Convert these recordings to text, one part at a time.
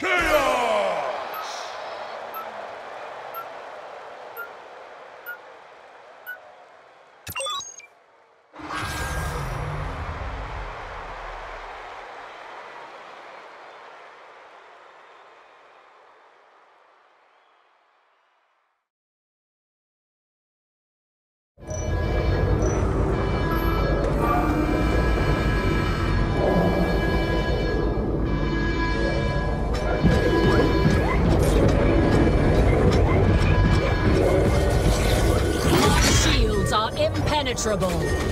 Shields impenetrable.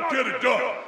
Not get it done.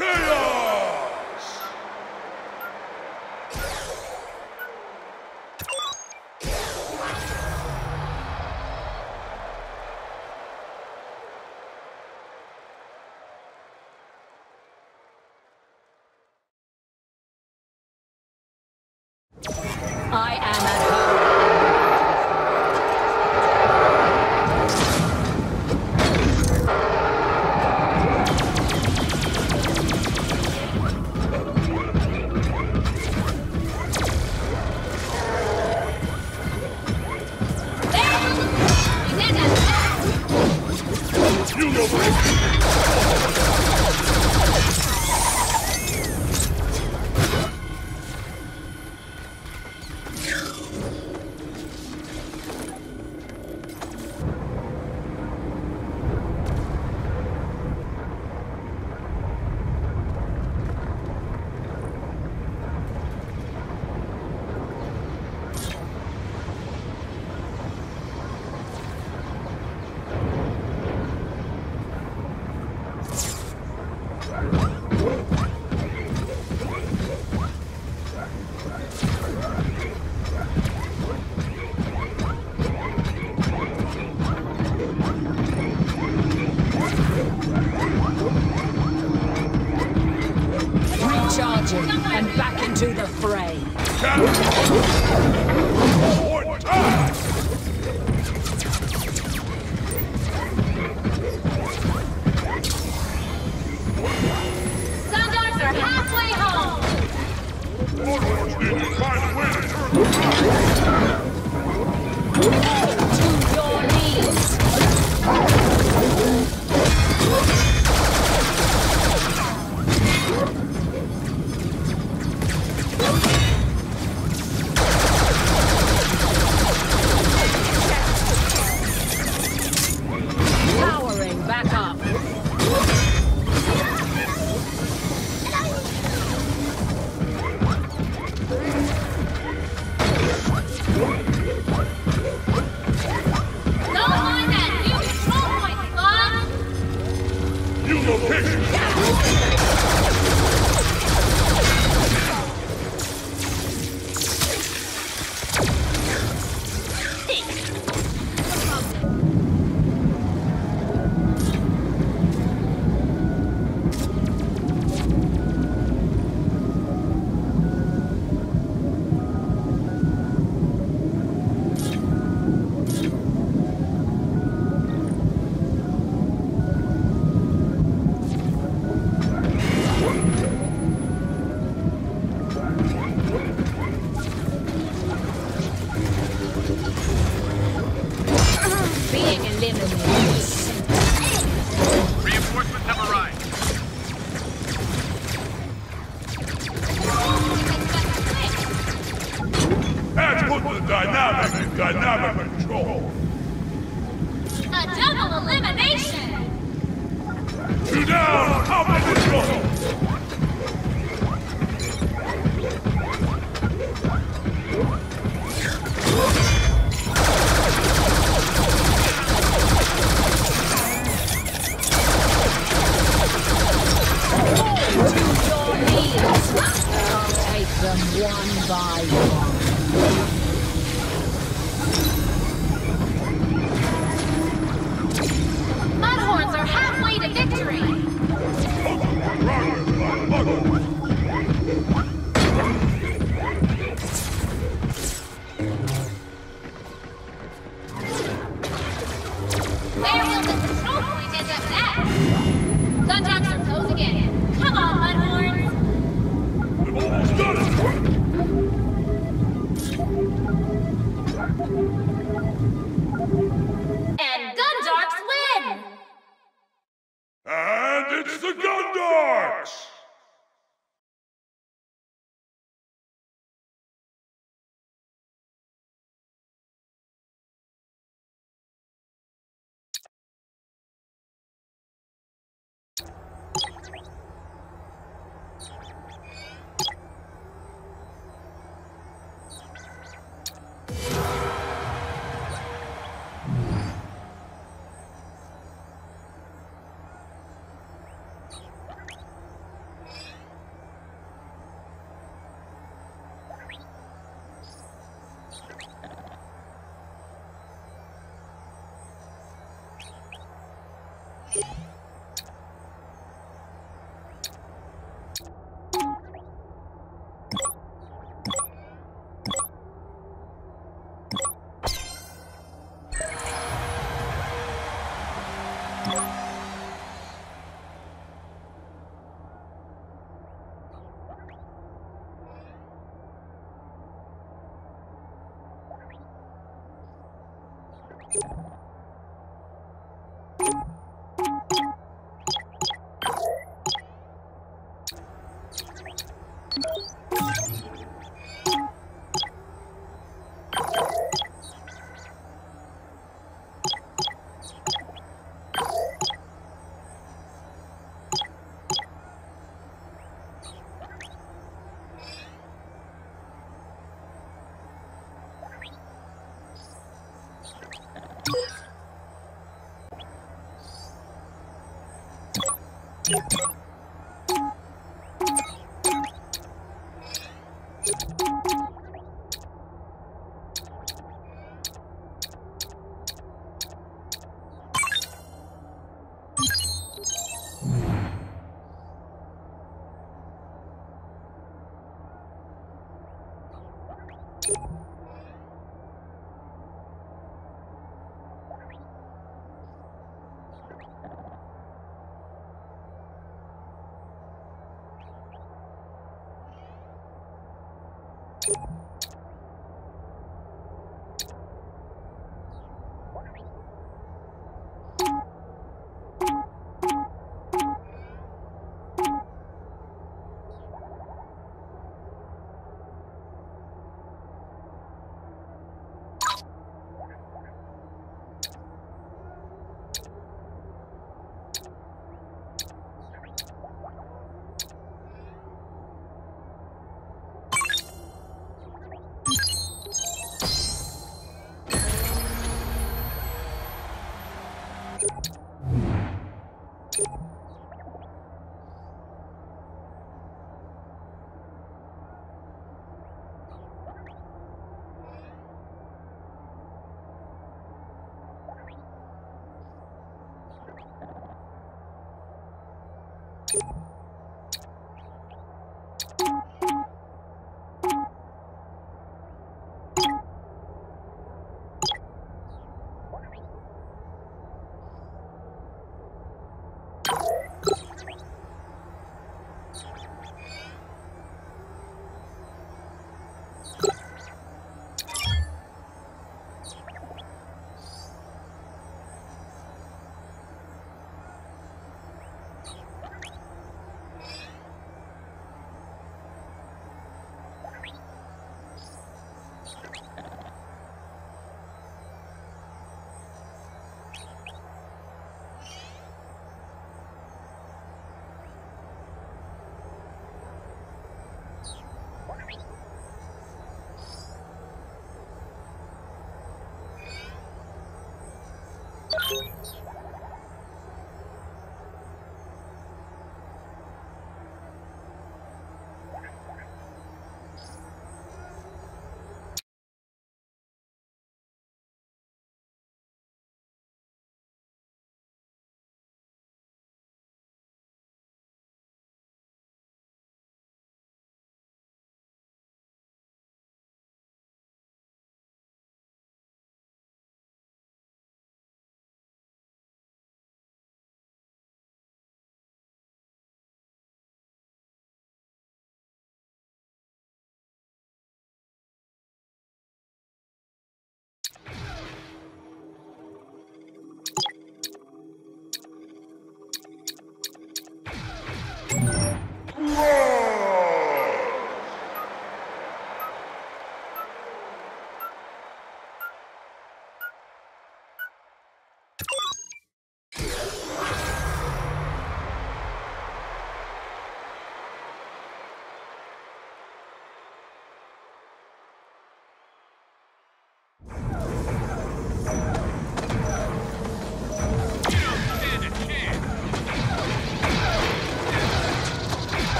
KO! to the fray. Dynamic, dynamic control. A double elimination. Two down, combat control. Take them one by one. you Thank you.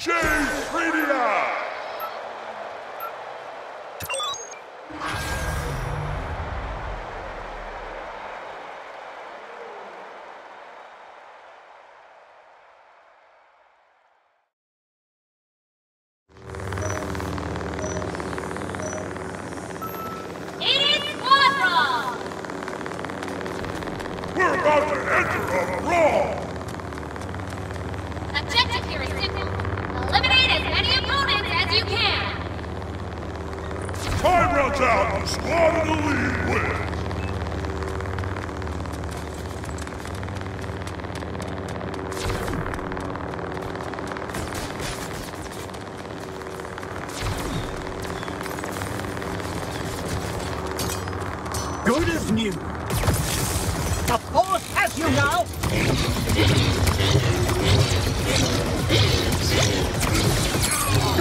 Chase Media!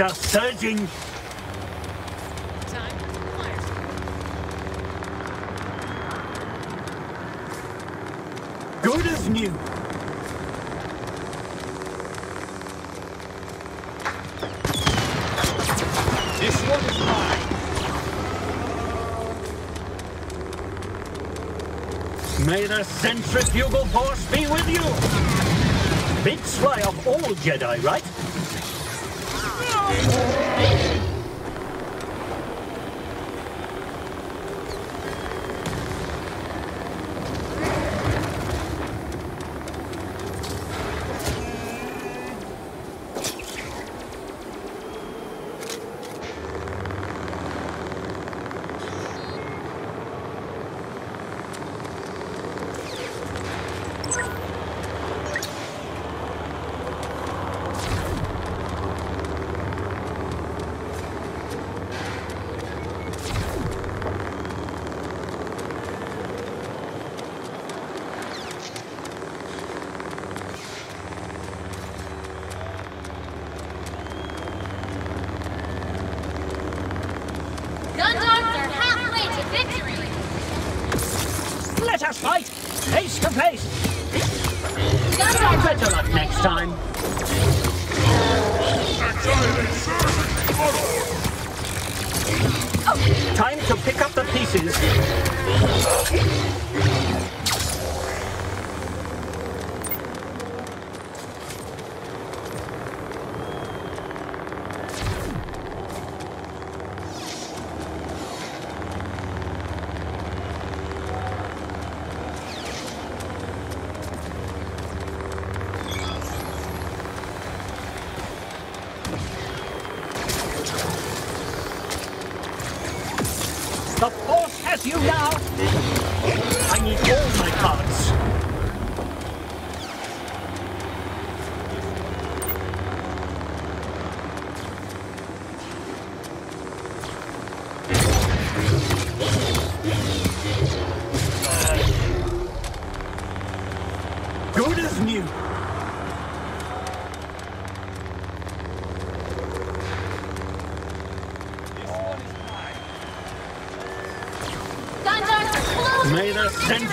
Are surging. Good as new. This one is mine. May the centrifugal force be with you! Big sway of all Jedi, right? place. I'd better luck next time. Time to pick up the pieces.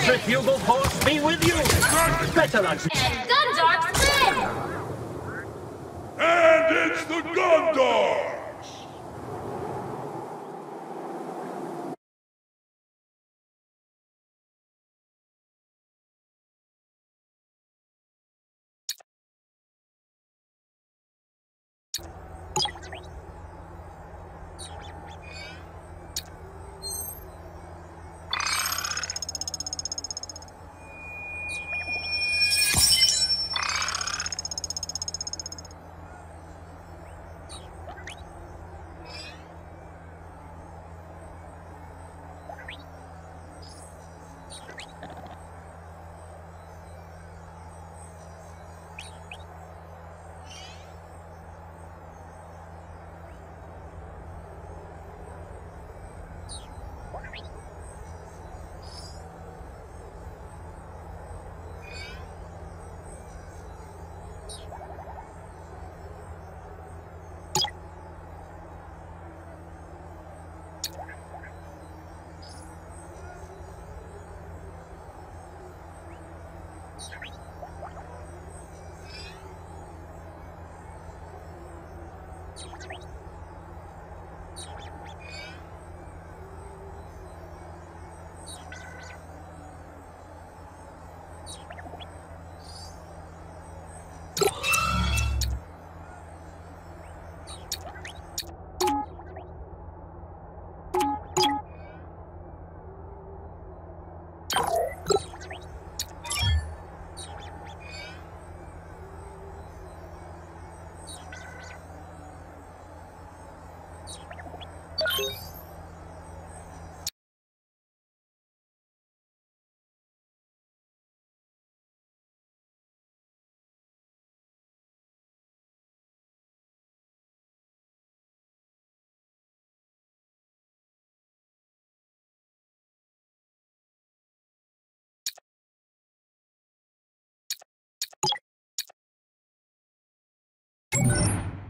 Centrifugal force be with you! Better luck.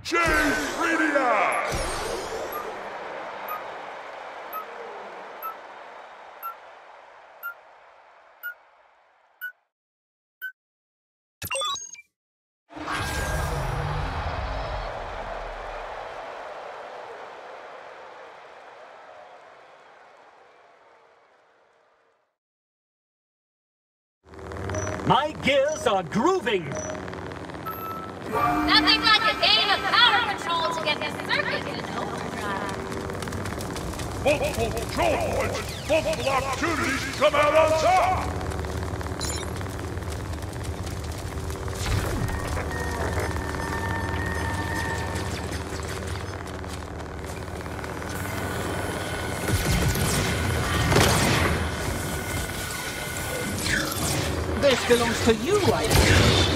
Chase Radiant! My gears are grooving. Nothing like a game of power control to get the circus in overdrive. Multiple control points, multiple opportunities to come out on top! This belongs to you, I think.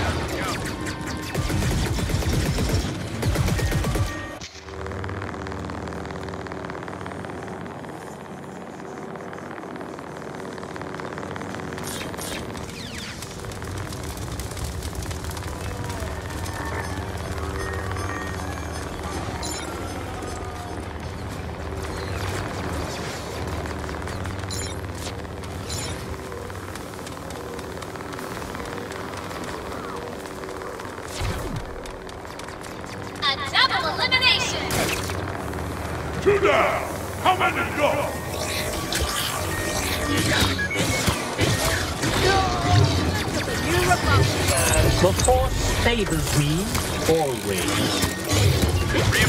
The force favors me always.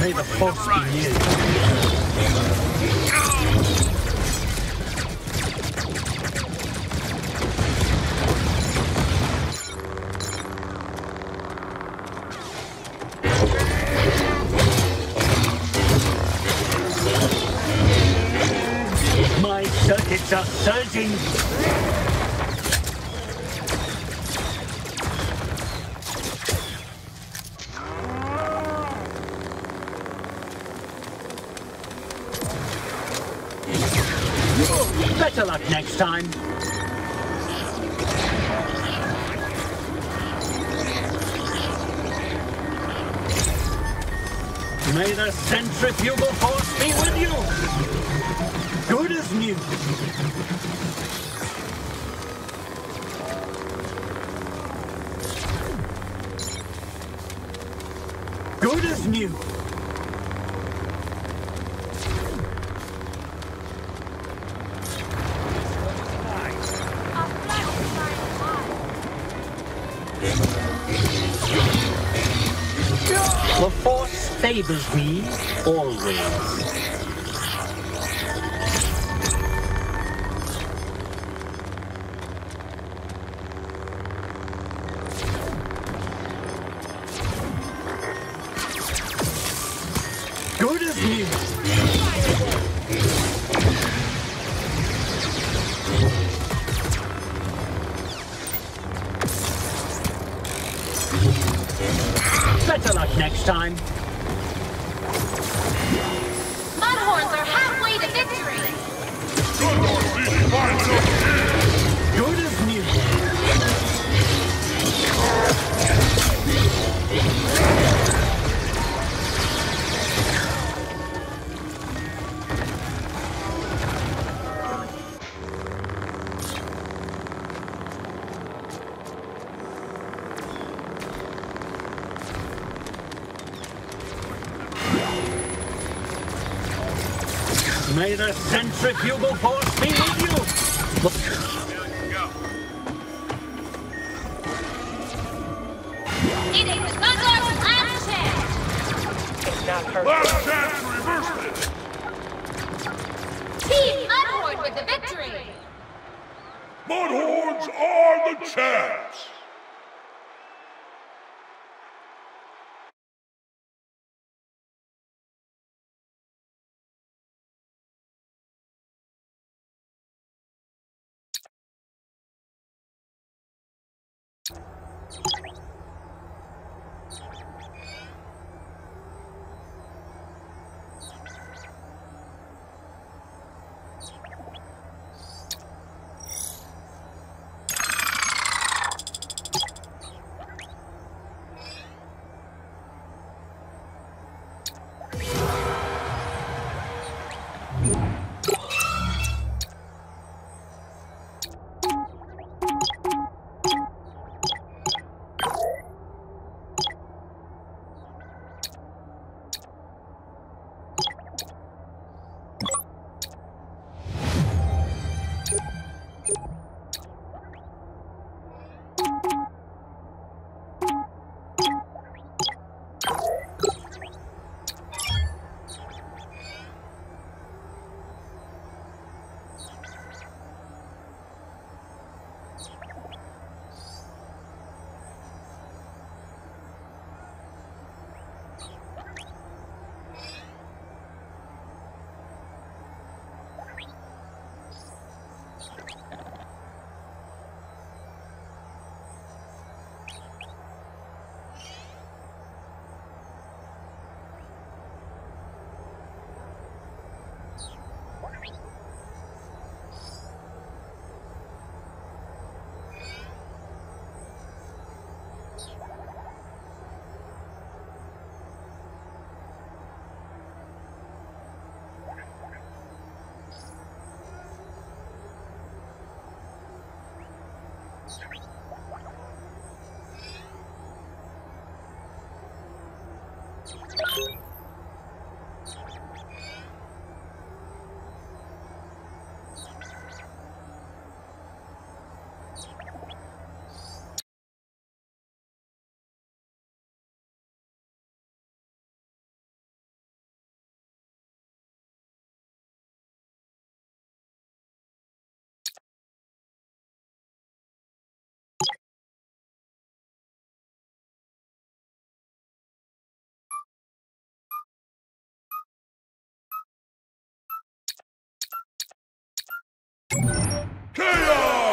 May the force be near you. My circuits are surging. Time. May the centrifugal force be with you. Good as new. Favors me always. Better luck next time. Victory. The centrifugal force be with you! Look, Go. It is the Gundark's last chance. Last chance to reverse this! Team Mudhorn with the victory. Mudhorns are the champs! monsters. Chaos!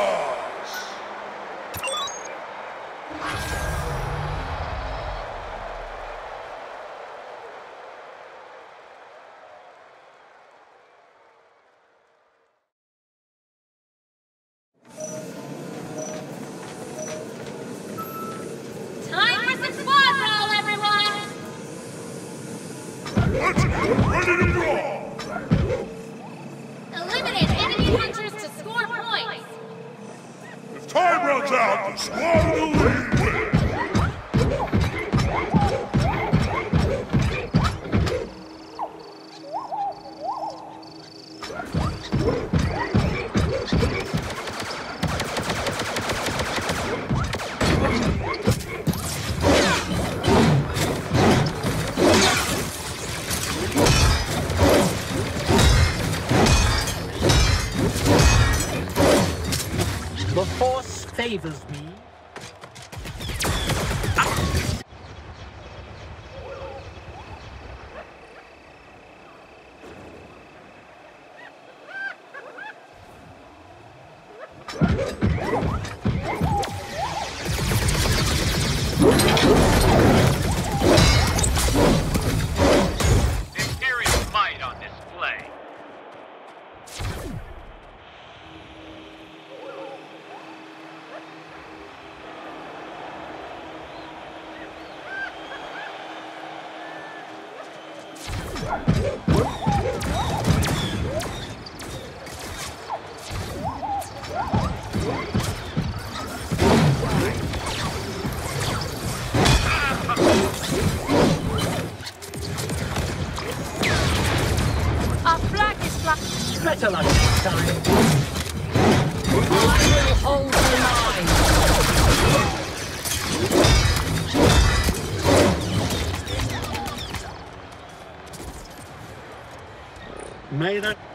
Favors better luck next time. I will hold the line. May that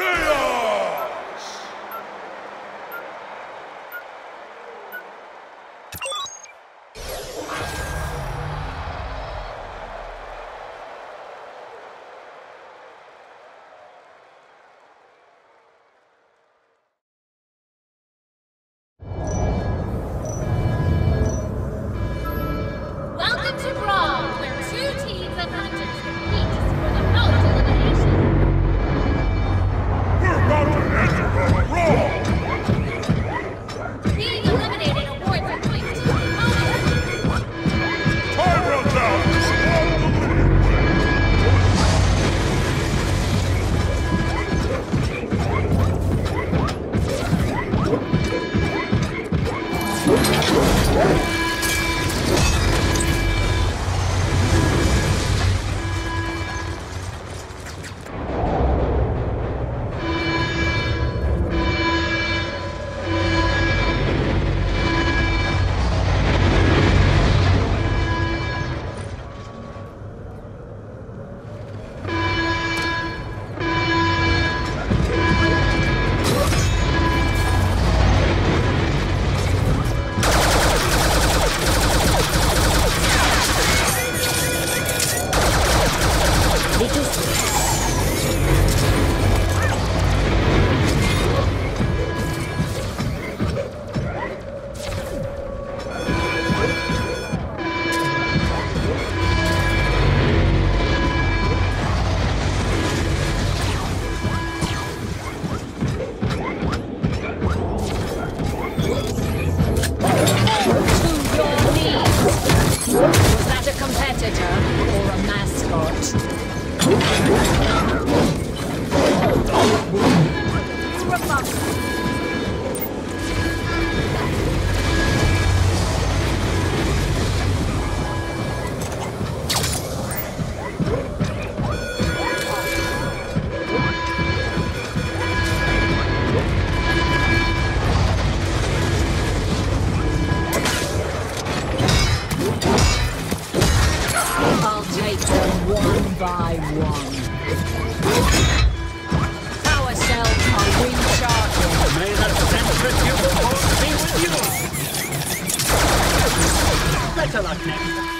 KO! Luck next time.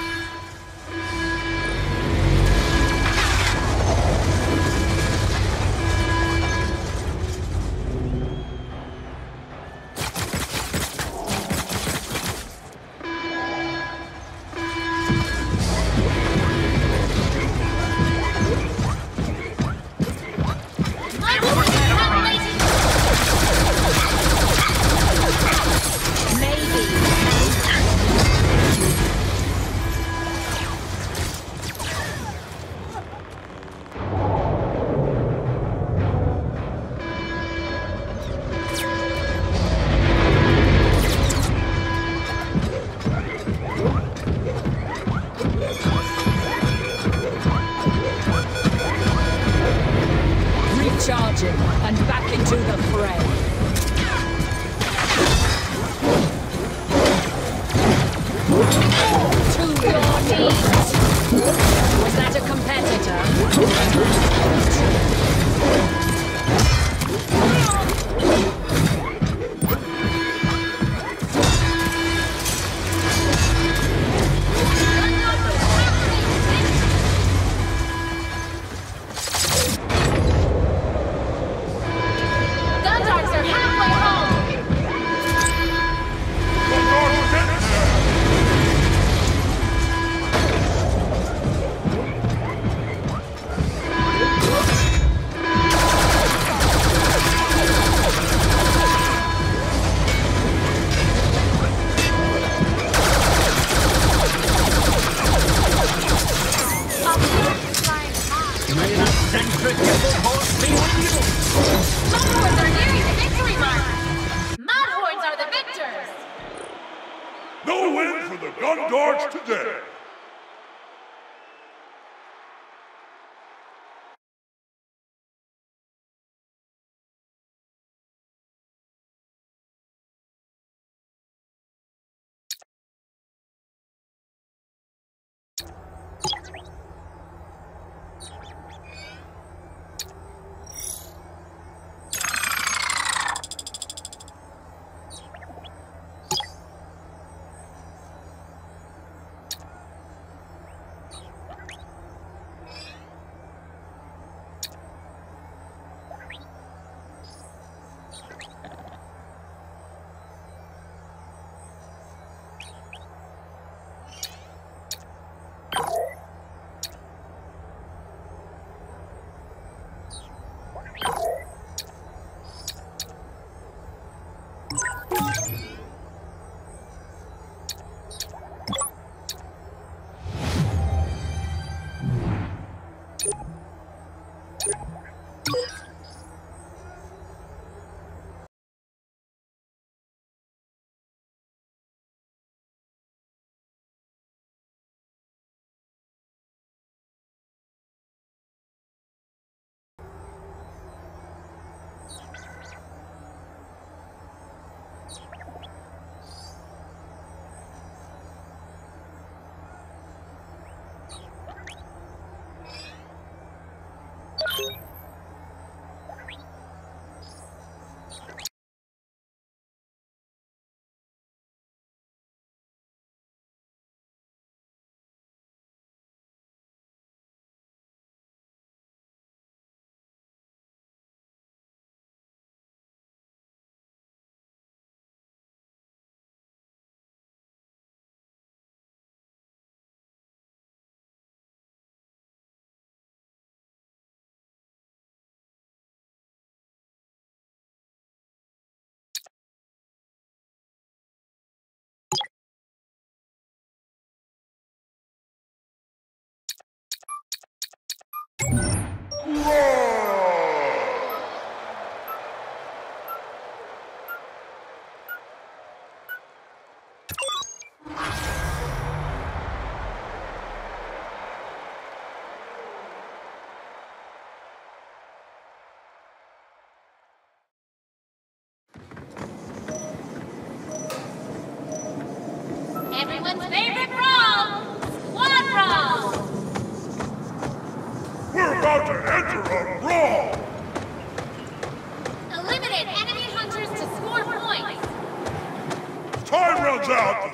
Everyone's favorite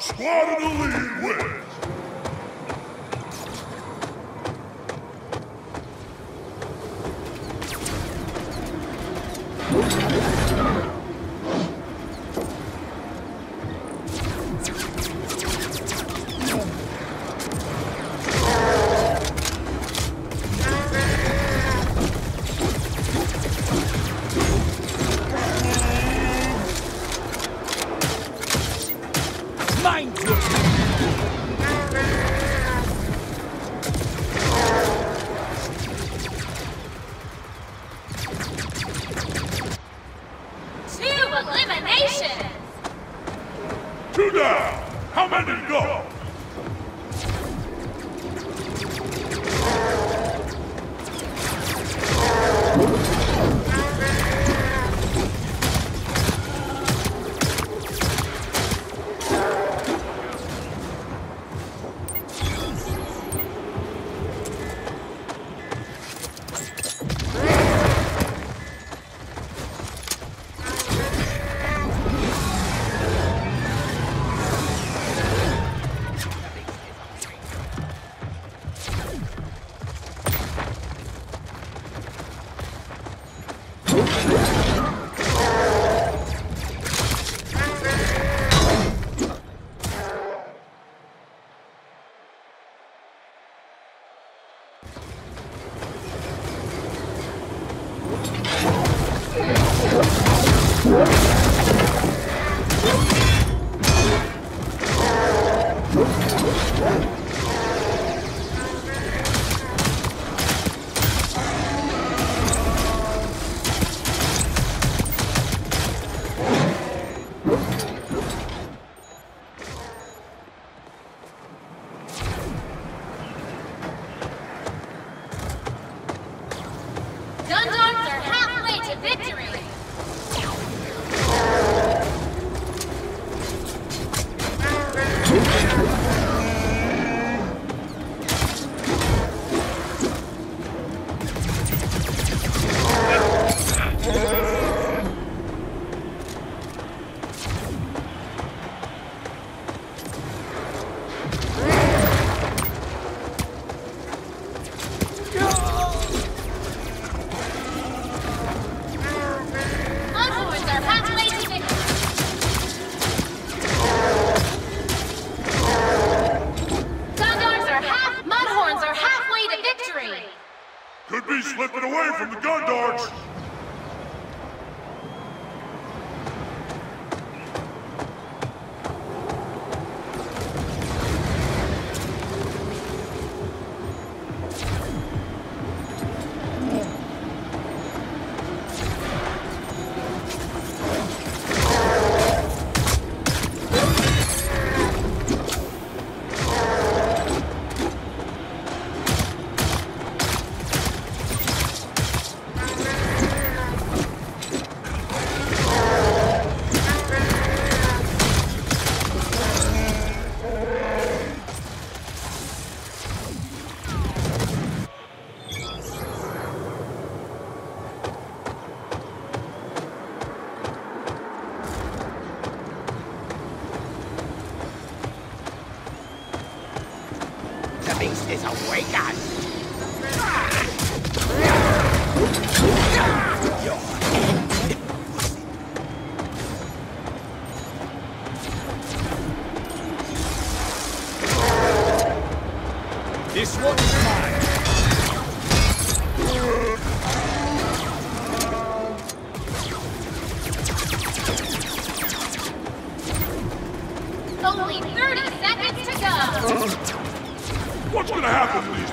squad in the lead wins! Mind you!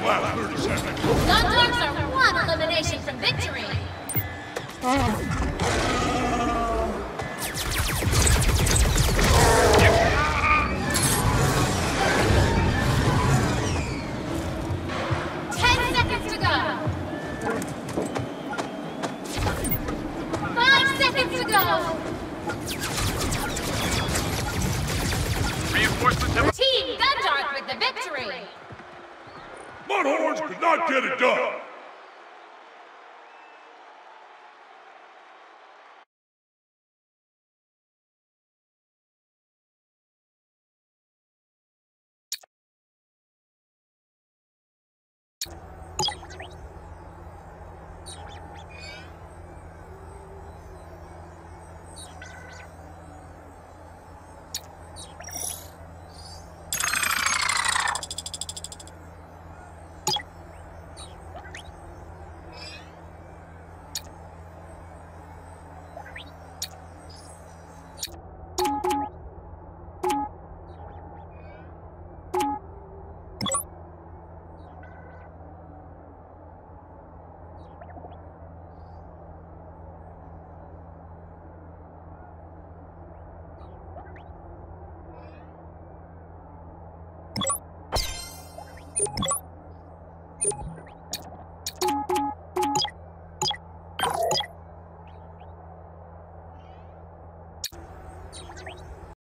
Gun dogs are one elimination from victory. Ten